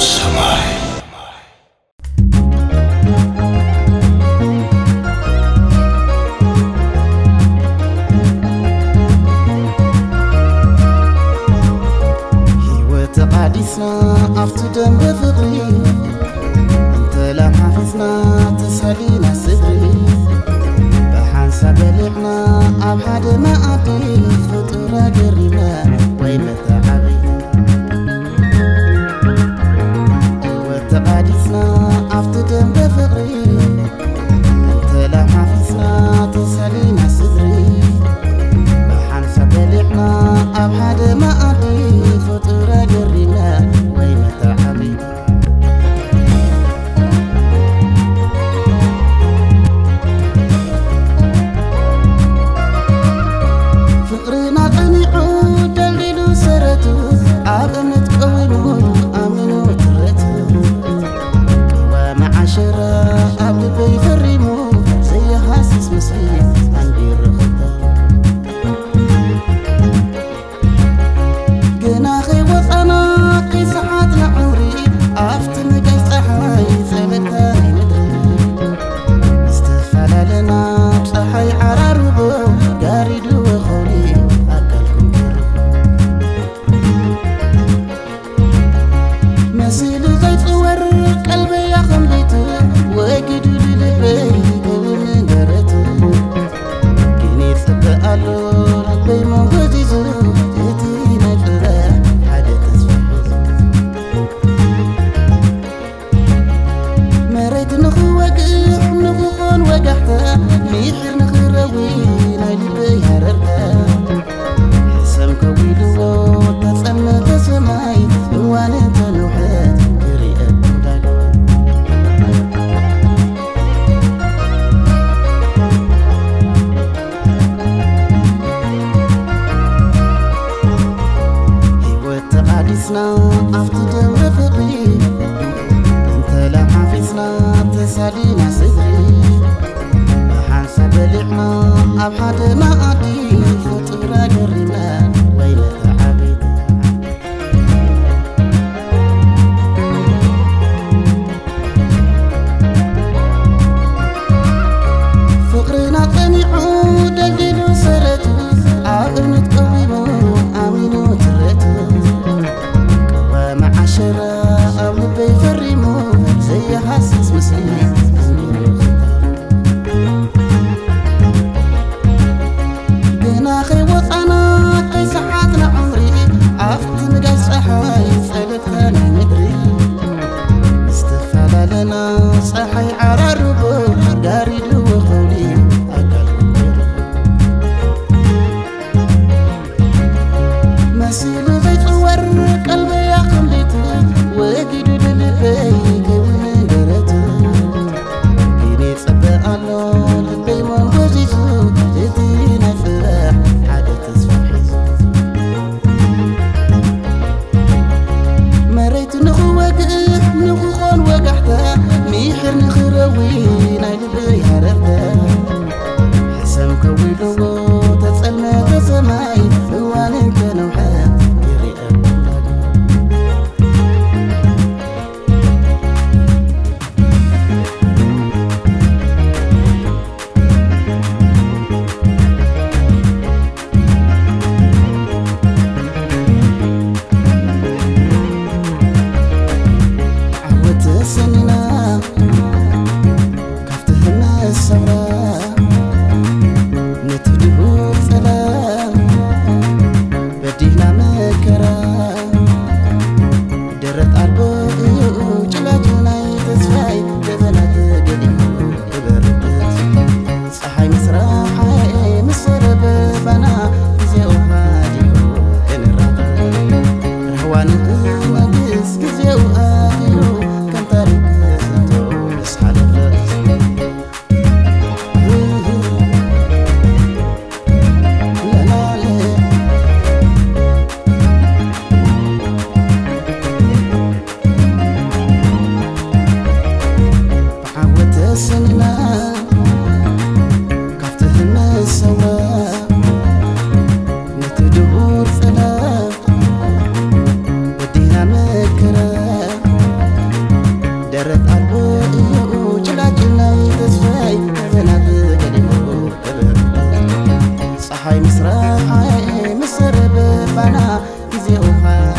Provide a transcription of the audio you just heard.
समय। No. now after them. Say your hustlers must leave. I know. ሰብራ ንትድኡ ፀላም በዲህና መከራ ደረት ኣልቦ እዩ fazer.